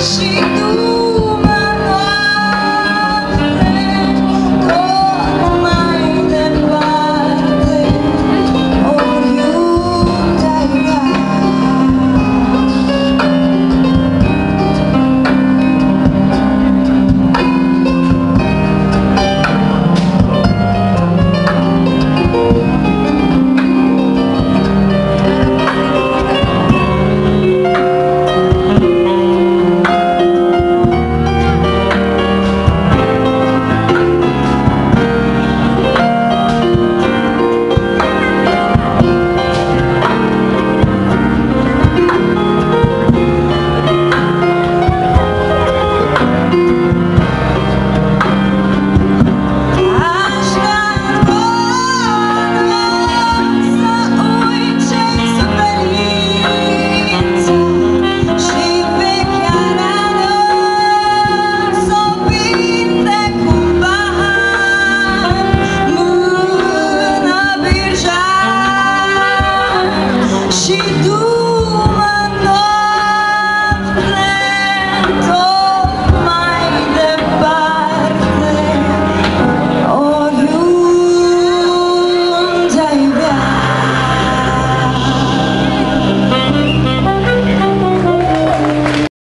She sentido.